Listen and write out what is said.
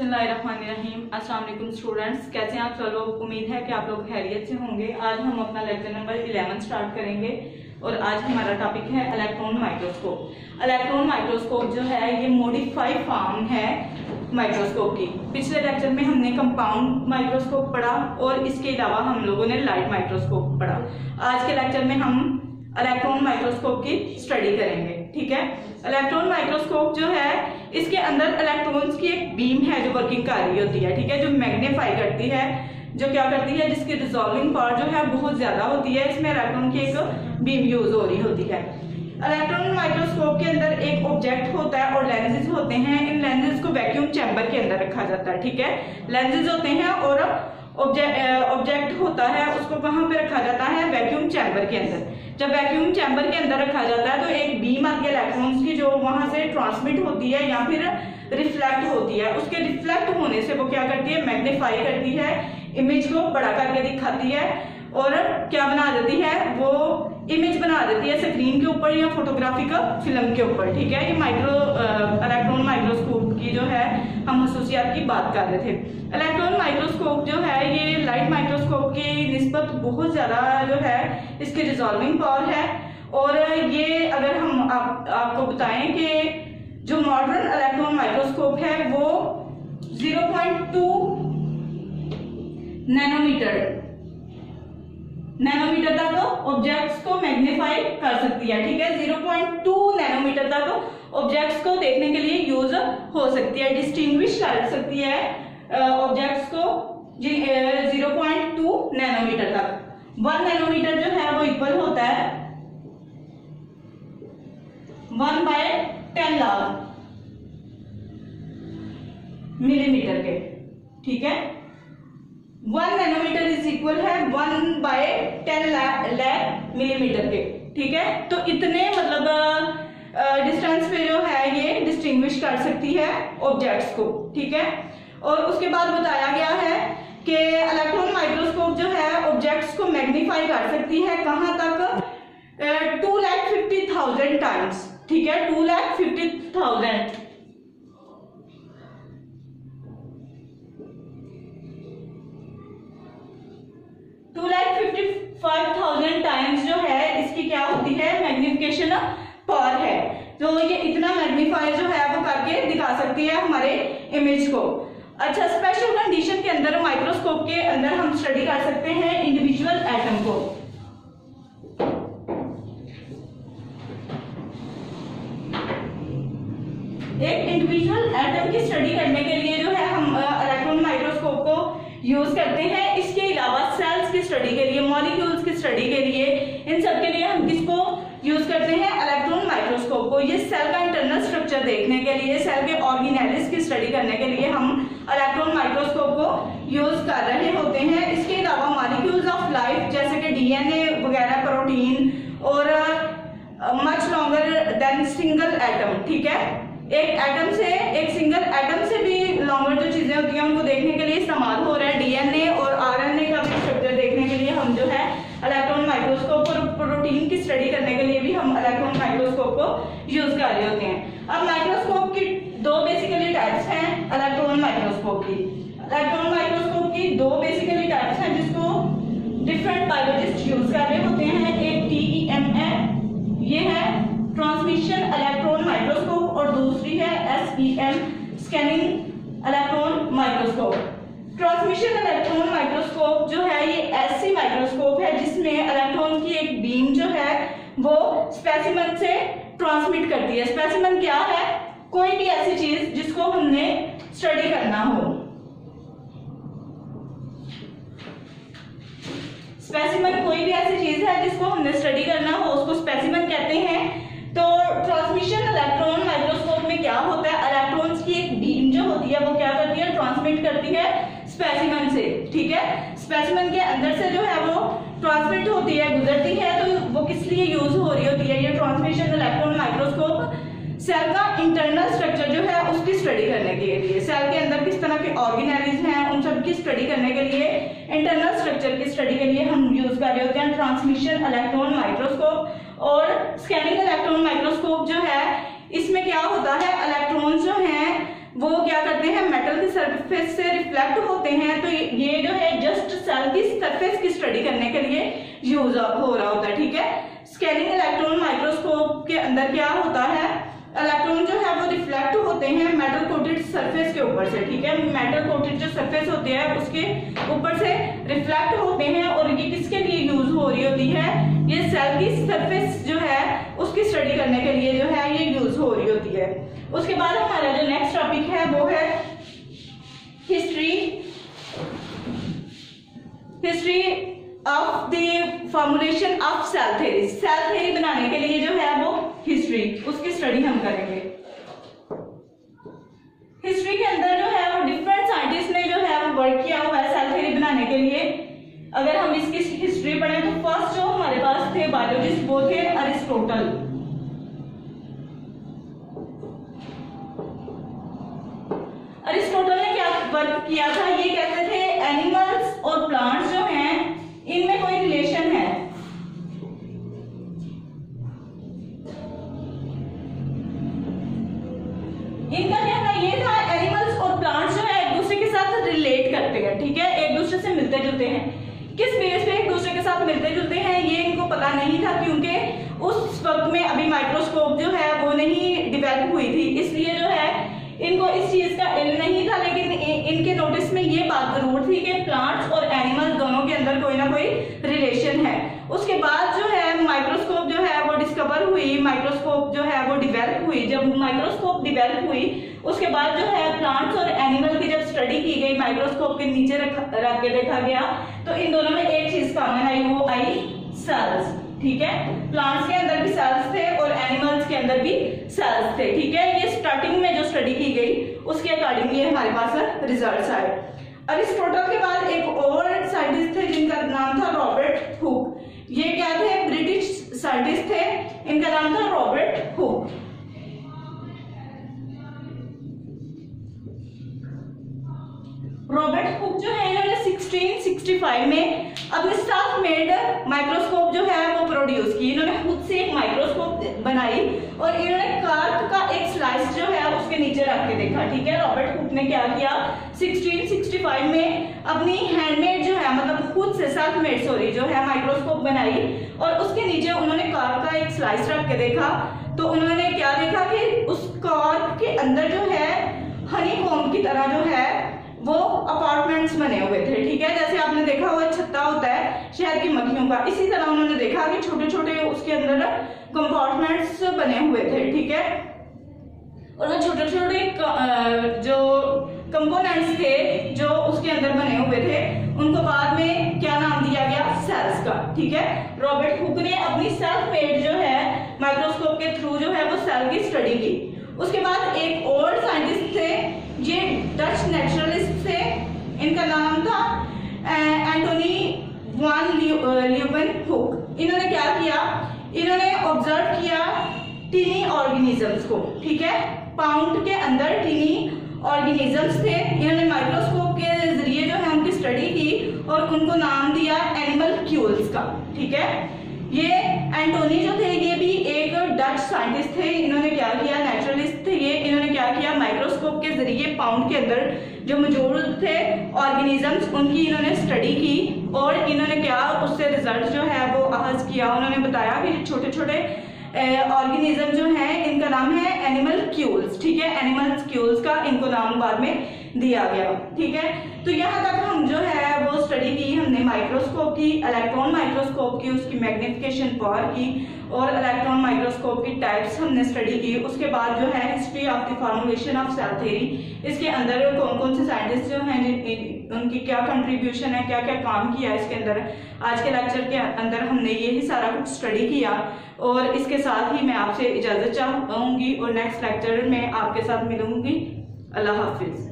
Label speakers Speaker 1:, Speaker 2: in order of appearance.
Speaker 1: बिस्मिल्लाहिर्रहमानिर्रहीम। अस्सलाम वालेकुम स्टूडेंट्स, कैसे हैं आप? सब लोग उम्मीद है कि आप लोग खैरियत से होंगे। आज हम अपना लेक्चर नंबर 11 स्टार्ट करेंगे और आज हमारा टॉपिक है इलेक्ट्रॉन माइक्रोस्कोप इलेक्ट्रॉन माइक्रोस्कोप जो है, ये मॉडिफाइड फॉर्म है माइक्रोस्कोप की। पिछले लेक्चर में हमने कंपाउंड माइक्रोस्कोप पढ़ा और इसके अलावा हम लोगों ने लाइट माइक्रोस्कोप पढ़ा। आज के लेक्चर में हम इलेक्ट्रॉन माइक्रोस्कोप की स्टडी करेंगे, ठीक है? इलेक्ट्रॉन माइक्रोस्कोप जो है, इसके अंदर इलेक्ट्रॉन्स की एक बीम है जो वर्किंग कर रही होती है, ठीक है? जो मैग्नीफाई करती है, जो क्या करती है? जिसकी रिजॉल्विंग पावर जो है, बहुत ज़्यादा होती है, इसमें इलेक्ट्रॉन की एक बीम यूज़ हो रही होती है। इलेक्ट्रॉन माइक्रोस्कोप के अंदर एक ऑब्जेक्ट होता है और लेंसेज होते हैं। इन लेंसेज को वैक्यूम चैम्बर के अंदर रखा जाता है, ठीक है? लेंसेज होते हैं और ऑब्जेक्ट होता है, उसको कहाँ पे रखा जाता है वैक्यूम चैम्बर के अंदर। जब वैक्यूम चैम्बर के अंदर रखा जाता है तो एक बीम आती है इलेक्ट्रॉन्स की जो वहाँ से ट्रांसमिट होती है या फिर रिफ्लेक्ट होती है, उसके रिफ्लेक्ट होने से वो क्या करती है मैग्नीफाई करती है इमेज को बड़ा करके दिखाती है। और क्या बना देती है? वो इमेज बना देती है स्क्रीन के ऊपर या फोटोग्राफिक फ़िल्म के ऊपर ठीक है? ये माइक्रो इलेक्ट्रॉन माइक्रोस्कोप की जो है हम खसूसियात की बात कर रहे थे। इलेक्ट्रॉन माइक्रोस्कोप जो है ये लाइट माइक्रोस्कोप की निस्बत बहुत ज़्यादा जो है इसकी रिजॉल्विंग पावर है। और ये अगर हम आप, आपको बताएँ कि जो मॉडर्न इलेक्ट्रॉन माइक्रोस्कोप है वो 0.2 नैनोमीटर नैनोमीटर तक ऑब्जेक्ट्स को मैग्नीफाई कर सकती है, ठीक है? 0.2 नैनोमीटर तक ऑब्जेक्ट्स को देखने के लिए यूज़ हो सकती है डिस्टिंग्विश कर सकती है ऑब्जेक्ट्स को 0.2 नैनोमीटर तक। वन नैनोमीटर जो है वो इक्वल होता है one by ten lakh millimetre के, ठीक है? वन नैनोमीटर इज़ इक्वल है one by ten lakh millimetre के, ठीक है? तो इतने मतलब डिस्टेंस पे जो है ये डिस्टिंग्विश कर सकती है ऑब्जेक्ट्स को, ठीक है? और उसके बाद बताया गया है कि इलेक्ट्रॉन माइक्रोस्कोप जो है ऑब्जेक्ट्स को मैग्नीफाई कर सकती है कहाँ तक? Two lakh fifty thousand times ठीक है? Two lakh fifty thousand times जो है, इसकी क्या होती है? मैग्निफिकेशन पावर है। तो ये इतना मैग्नीफाई जो है, वो करके दिखा सकती है हमारे इमेज को। अच्छा स्पेशल कंडीशन के अंदर माइक्रोस्कोप के अंदर हम स्टडी कर सकते हैं इंडिविजुअल एटम को। एक इंडिविजुअल एटम की स्टडी करने के लिए जो है, हम इलेक्ट्रॉन माइक्रोस्कोप को यूज़ करते हैं। इसके स्टडी के लिए मॉलिक्यूल्स की स्टडी के लिए, इन सब के लिए हम किसको यूज़ करते हैं? इलेक्ट्रॉन माइक्रोस्कोप को। ये सेल का इंटरनल स्ट्रक्चर देखने के लिए सेल के ऑर्गेनेलिस की स्टडी करने के लिए हम इलेक्ट्रॉन माइक्रोस्कोप को यूज़ कर रहे होते हैं। इसके अलावा मॉलिक्यूल्स ऑफ़ लाइफ जैसे कि डीएनए वगैरह प्रोटीन और much longer than single atom ठीक है? एक एटम से, एक सिंगल एटम से भी लॉन्गर जो चीज़ें होती हैं, उनको देखने के लिए इस्तेमाल हो रहा है डीएनए और आरएनए का भी स्ट्रक्चर देखने के लिए हम जो है इलेक्ट्रॉन माइक्रोस्कोप और प्रोटीन की स्टडी करने के लिए भी हम इलेक्ट्रॉन माइक्रोस्कोप को यूज़ कर रहे होते हैं। अब माइक्रोस्कोप की दो बेसिकली टाइप्स हैं इलेक्ट्रॉन माइक्रोस्कोप की। इलेक्ट्रॉन माइक्रोस्कोप की दो बेसिकली टाइप्स हैं जिसको डिफरेंट बायोलॉजिस्ट यूज़ कर रहे होते हैं। एक टीईएम है ये है ट्रांसमिशन इलेक्ट्रॉन माइक्रोस्कोप और दूसरी है SEM scanning electron microscope transmission electron microscope जो है, ये ऐसी माइक्रोस्कोप है जिसमें इलेक्ट्रॉन की एक बीम जो है, वो स्पेसिमन से ट्रांसमिट करती है। स्पेसिमन क्या है? कोई भी ऐसी चीज़ जिसको हमने स्टडी करना हो। स्पेसिमन कोई भी ऐसी चीज़ है जिसको हमने स्टडी करना हो, उसको स्पेसिमन कहते हैं। तो ट्रांसमिशन इलेक्ट्रॉन माइक्रोस्कोप में क्या होता है? इलेक्ट्रॉन्स की एक बीम जो होती है, वो क्या करती है? ट्रांसमिट करती है स्पेसिमन से, ठीक है? स्पेसिमन के अंदर से जो है वो ट्रांसमिट होती है, गुजरती है तो वो किस लिए यूज़ हो रही होती है? ये ट्रांसमिशन इलेक्ट्रॉन माइक्रोस्कोप सेल का इंटरनल स्ट्रक्चर जो है उसकी स्टडी करने के लिए। सेल के अंदर किस तरह के ऑर्गेनेलिज हैं, उन सब की स्टडी करने के लिए इंटरनल स्ट्रक्चर की स्टडी के लिए हम यूज़ कर रहे होते हैं ट्रांसमिशन इलेक्ट्रॉन माइक्रोस्कोप और स्कैनिंग इलेक्ट्रॉन माइक्रोस्कोप जो है, इसमें क्या होता है? इलेक्ट्रॉन्स जो हैं वो क्या करते हैं मेटल की सरफेस से रिफ्लेक्ट होते हैं तो ये जो है जस्ट सेल की सरफेस की स्टडी करने के लिए यूज़ हो रहा होता है, ठीक है? स्कैनिंग इलेक्ट्रॉन माइक्रोस्कोप के अंदर क्या होता है? इलेक्ट्रॉन जो है, वो रिफ्लेक्ट होते हैं मेटल कोटेड सरफेस के ऊपर से, ठीक है? मेटल कोटेड जो सरफेस होती है, उसके ऊपर से रिफ्लेक्ट होते हैं, और ये किसके लिए यूज़ हो रही होती है? ये सेल की सरफेस उसकी स्टडी करने के लिए जो है ये यूज़ हो रही होती है। उसके बाद हमारा जो नेक्स्ट टॉपिक है वो है history history of the formulation of cell theory cell theory बनाने के लिए जो है वो हिस्ट्री उसकी स्टडी हम करेंगे। हिस्ट्री के अंदर जो है वो डिफरेंट साइंटिस्ट ने जो है वो वर्क किया हुआ है सेल थेरी बनाने के लिए। अगर हम इसकी हिस्ट्री पढ़े तो फ़र्स्ट जो हमारे पास थे बायोलॉजिस्ट वो थे अरिस्टोटल अरिस्टोटल ने क्या वर्क किया था? ये कहते थे एनिमल्स और प्लांट्स जो हैं, इनमें कोई रिलेशन है? इनका कहना ये था एनिमल्स और प्लांट्स जो है, एक दूसरे के साथ रिलेट करते हैं, ठीक है? एक दूसरे से मिलते जुलते हैं। किस बेस साथ मिलते जुलते हैं, ये इनको पता नहीं था क्योंकि उस वक्त में अभी माइक्रोस्कोप जो है वो नहीं डिवेलप हुई थी। इसलिए जो है, इनको इस चीज़ का इल नहीं था, लेकिन इनके नोटिस में ये बात ज़रूर थी कि प्लांट्स और एनिमल्स दोनों के अंदर कोई ना कोई रिलेशन है। उसके बाद जो है माइक्रोस्कोप जो है वो डिस्कवर हुई। माइक्रोस्कोप जो है हुई, जब माइक्रोस्कोप डिवेल्प हुई, उसके बाद जो है प्लांट्स और एनिमल की जब स्टडी की गई माइक्रोस्कोप के नीचे रख रख के देखा गया तो इन दोनों में एक चीज़ कॉमन आई, वो आई सेल्स ठीक है? प्लांट्स के अंदर भी सेल्स थे और एनिमल्स के अंदर भी सेल्स थे, ठीक है? ये स्टार्टिंग में जो स्टडी की गई, उसके अकॉर्डिंग ये हमारे पास रिजल्ट्स आए। अरिस्टोटल के बाद एक और साइंटिस्ट थे, जिनका नाम था रॉबर्ट हुक ये क्या थे? ब्रिटिश साइंटिस्ट थे। इनका नाम था रॉबर्ट हुक 1665 में अपने सेल्फ मेड माइक्रोस्कोप जो है वो प्रोड्यूस की। इन्होंने खुद से एक माइक्रोस्कोप बनाई और इन्होंने कार्प का एक स्लाइस जो है उसके नीचे रख के देखा, ठीक है? रॉबर्ट हुक ने क्या किया? 1665 में अपनी हैंडमेड जो है मतलब खुद से सेल्फ मेड सॉरी जो है माइक्रोस्कोप बनाई और उसके नीचे उन्होंने कार्प का एक स्लाइस रख के देखा। तो उन्होंने क्या देखा कि उस कार्प के अंदर जो है हनी की तरह जो है वो अपार्टमेंट्स बने हुए थे, ठीक है? जैसे आपने देखा हुआ छत्ता होता है शहर की मक्खियों का। इसी तरह उन्होंने देखा कि छोटे छोटे उसके अंदर कंपार्टमेंट्स बने हुए थे, ठीक है? और वो छोटे छोटे जो कंपोनेंट्स थे, जो उसके अंदर बने हुए थे, उनको बाद में क्या नाम दिया गया? सेल्स का, ठीक है? रॉबर्ट हुक ने अपनी सेल्फ मेड जो है माइक्रोस्कोप के थ्रू जो है, वो सेल की स्टडी की। उसके बाद एक और साइंटिस्ट थे, ये डच नेचुरलिस्ट थे इनका नाम था एंटोनी वान ल्यूबन हुक। इन्होंने क्या किया? इन्होंने ऑब्ज़र्व किया टीनी ऑर्गेनिजम्स को, ठीक है? पाउंड के अंदर टीनी ऑर्गेनिजम्स थे। इन्होंने माइक्रोस्कोप के ज़रिए जो है उनकी स्टडी की और उनको नाम दिया एनिमल क्यूल्स का, ठीक है? ये एंटोनी जो थे, ये भी एक डच साइंटिस्ट थे। इन्होंने क्या किया नेचुरलिस्ट थे ये इन्होंने क्या माइक्रोस्कोप के ज़रिए पाउंड के अंदर जो मौजूद थे ऑर्गेनिजम्स उनकी इन्होंने स्टडी की और इन्होंने क्या, उससे रिज़ल्ट जो है वो अहज किया, उन्होंने बताया। कि छोटे छोटे ऑर्गेनिज्म जो है, इनका नाम है एनिमल क्यूल्स ठीक है? एनिमल क्यूल्स का इनको नाम बाद में दिया गया। ठीक है? तो यहाँ तक हम जो है, वो स्टडी की हमने माइक्रोस्कोप की इलेक्ट्रॉन माइक्रोस्कोप की, उसकी मैग्निफिकेशन पावर की और इलेक्ट्रॉन माइक्रोस्कोप की टाइप्स हमने स्टडी की। उसके बाद जो है history of the formulation of cell theory इसके अंदर कौन कौन से साइंटिस्ट जो हैं उनकी क्या कंट्रीब्यूशन है क्या क्या काम किया इसके अंदर? आज के लेक्चर के अंदर हमने यही सारा कुछ स्टडी किया और इसके साथ ही मैं आपसे इजाज़त चाहूँगी और नेक्स्ट लेक्चर में आपके साथ मिलूँगी। अल्लाह हाफिज़।